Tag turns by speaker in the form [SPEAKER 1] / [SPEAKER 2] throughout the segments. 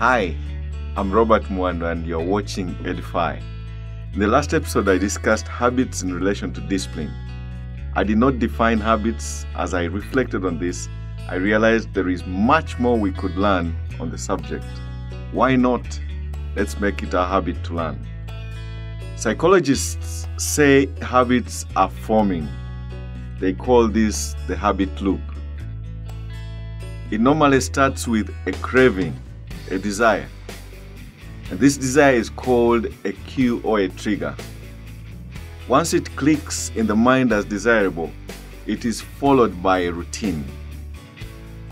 [SPEAKER 1] Hi, I'm Robert Mwando and you're watching Edify. In the last episode, I discussed habits in relation to discipline. I did not define habits. As I reflected on this, I realized there is much more we could learn on the subject. Why not? Let's make it a habit to learn. Psychologists say habits are forming. They call this the habit loop. It normally starts with a craving, a desire. And this desire is called a cue or a trigger. Once it clicks in the mind as desirable, it is followed by a routine.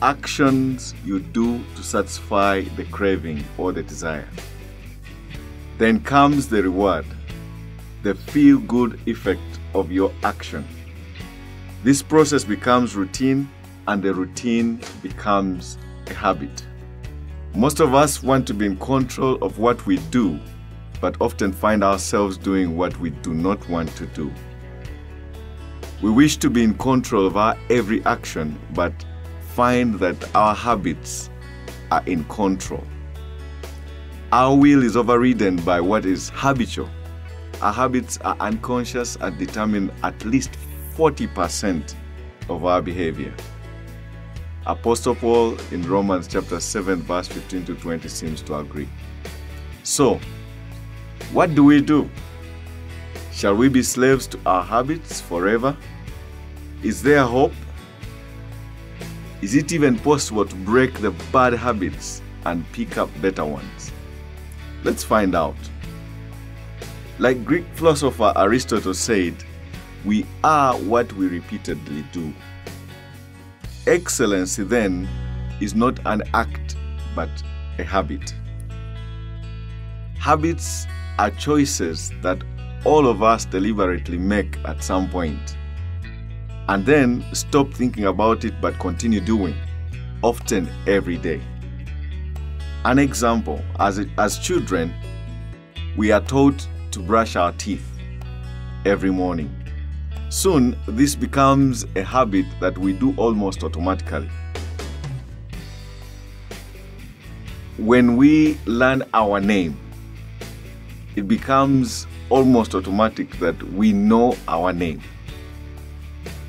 [SPEAKER 1] Actions you do to satisfy the craving or the desire. Then comes the reward, the feel good effect of your action. This process becomes routine and the routine becomes a habit. Most of us want to be in control of what we do, but often find ourselves doing what we do not want to do. We wish to be in control of our every action, but find that our habits are in control. Our will is overridden by what is habitual. Our habits are unconscious and determine at least 40% of our behavior. Apostle Paul in Romans chapter 7, verse 15 to 20 seems to agree. So, what do we do? Shall we be slaves to our habits forever? Is there hope? Is it even possible to break the bad habits and pick up better ones? Let's find out. Like Greek philosopher Aristotle said, we are what we repeatedly do. Excellency, then, is not an act but a habit. Habits are choices that all of us deliberately make at some point and then stop thinking about it but continue doing, often every day. An example as, as children, we are taught to brush our teeth every morning. Soon, this becomes a habit that we do almost automatically. When we learn our name, it becomes almost automatic that we know our name.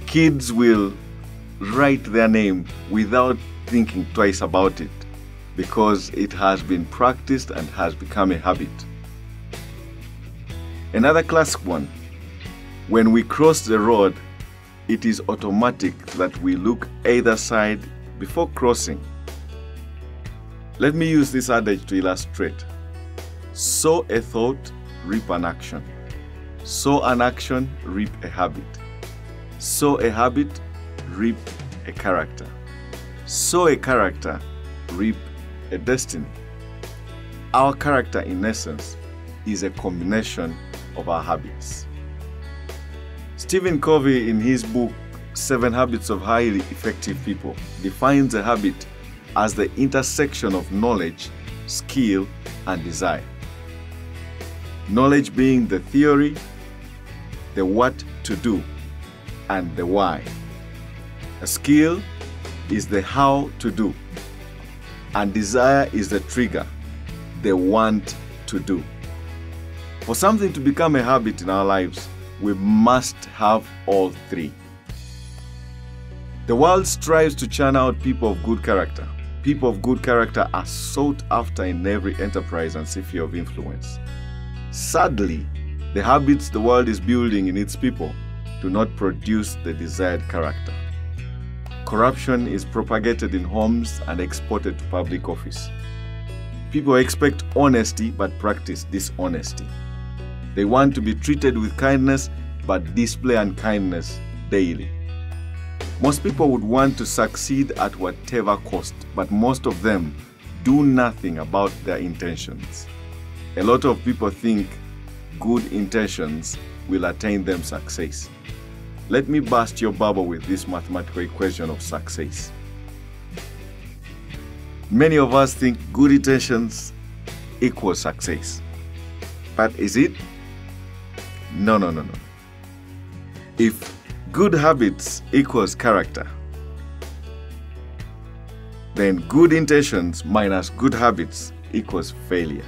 [SPEAKER 1] Kids will write their name without thinking twice about it because it has been practiced and has become a habit. Another classic one when we cross the road, it is automatic that we look either side before crossing. Let me use this adage to illustrate. Sow a thought, reap an action. Sow an action, reap a habit. Sow a habit, reap a character. Sow a character, reap a destiny. Our character, in essence, is a combination of our habits. Stephen Covey, in his book Seven Habits of Highly Effective People, defines a habit as the intersection of knowledge, skill, and desire. Knowledge being the theory, the what to do, and the why. A skill is the how to do, and desire is the trigger, the want to do. For something to become a habit in our lives, we must have all three. The world strives to churn out people of good character. People of good character are sought after in every enterprise and sphere of influence. Sadly, the habits the world is building in its people do not produce the desired character. Corruption is propagated in homes and exported to public office. People expect honesty but practice dishonesty. They want to be treated with kindness but display unkindness daily. Most people would want to succeed at whatever cost, but most of them do nothing about their intentions. A lot of people think good intentions will attain them success. Let me burst your bubble with this mathematical equation of success. Many of us think good intentions equals success. But is it? No, no, no, no. If good habits equals character, then good intentions minus good habits equals failure.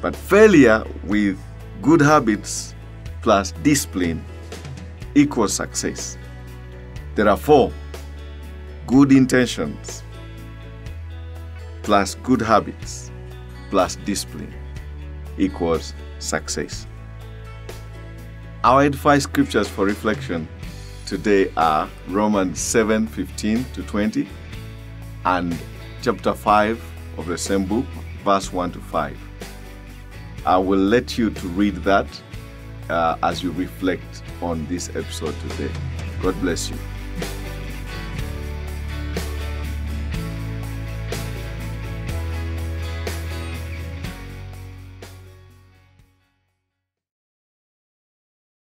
[SPEAKER 1] But failure with good habits plus discipline equals success. There are four good intentions plus good habits plus discipline equals success. Our edified scriptures for reflection today are Romans 7 15 to 20 and chapter 5 of the same book, verse 1 to 5. I will let you to read that uh, as you reflect on this episode today. God bless you.